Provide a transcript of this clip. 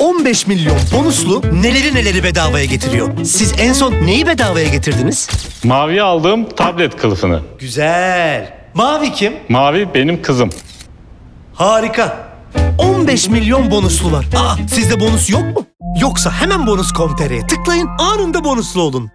15 milyon bonuslu neleri neleri bedavaya getiriyor. Siz en son neyi bedavaya getirdiniz? Mavi aldığım tablet kılıfını. Güzel. Mavi kim? Mavi benim kızım. Harika. 15 milyon bonuslu var. Aa, sizde bonus yok mu? Yoksa hemen bonus.com.tr'ye tıklayın anında bonuslu olun.